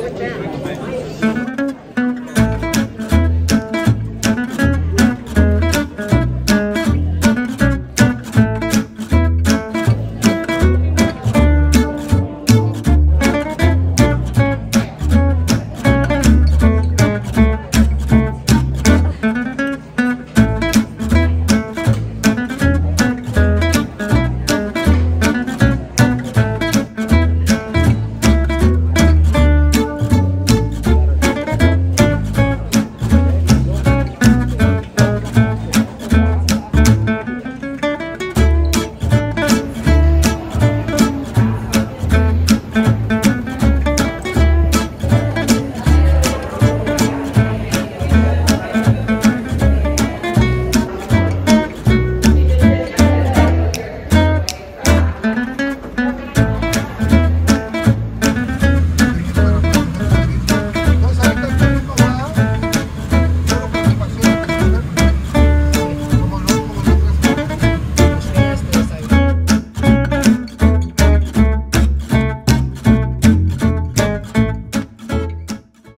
with them.